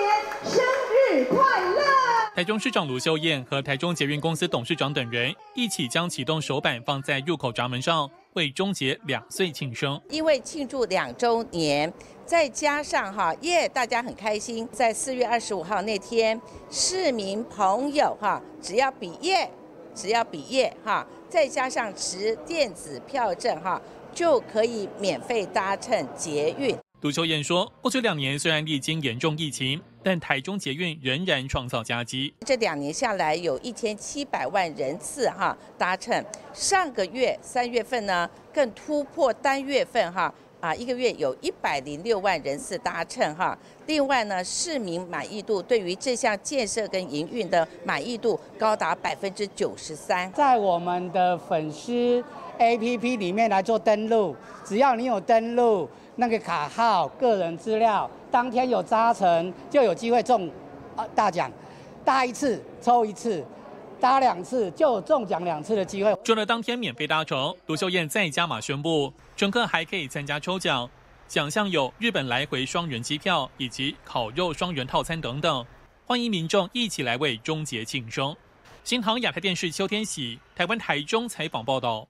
年生日快乐！台中市长卢秀燕和台中捷运公司董事长等人一起将启动手板放在入口闸门上，为终结两岁庆生。因为庆祝两周年，再加上哈耶，大家很开心。在四月二十五号那天，市民朋友哈，只要比耶，只要比耶哈，再加上持电子票证哈，就可以免费搭乘捷运。杜秋燕说：“过去两年虽然历经严重疫情，但台中捷运仍然创造佳绩。这两年下来，有一千七百万人次哈搭乘。上个月三月份呢，更突破单月份哈啊一个月有一百零六万人次搭乘哈。另外呢，市民满意度对于这项建设跟营运的满意度高达百分之九十三。在我们的粉丝 APP 里面来做登录，只要你有登录。”那个卡号、个人资料，当天有扎成就有机会中啊大奖，搭一次抽一次，搭两次就中奖两次的机会。除了当天免费搭乘，卢秀燕再加码宣布，乘客还可以参加抽奖，奖项有日本来回双人机票以及烤肉双人套餐等等，欢迎民众一起来为终结庆生。新唐亚太电视邱天喜台湾台中采访报道。